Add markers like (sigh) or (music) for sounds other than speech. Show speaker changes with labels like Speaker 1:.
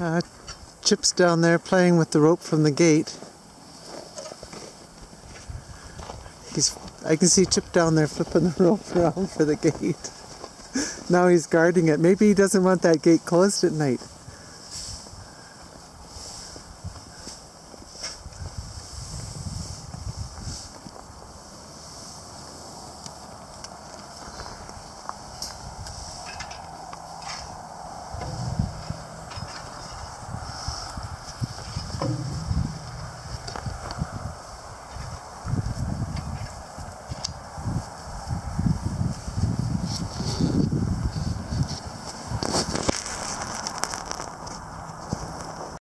Speaker 1: Uh, Chip's down there playing with the rope from the gate. He's, I can see Chip down there flipping (laughs) the rope around for the gate. (laughs) now he's guarding it. Maybe he doesn't want that gate closed at night.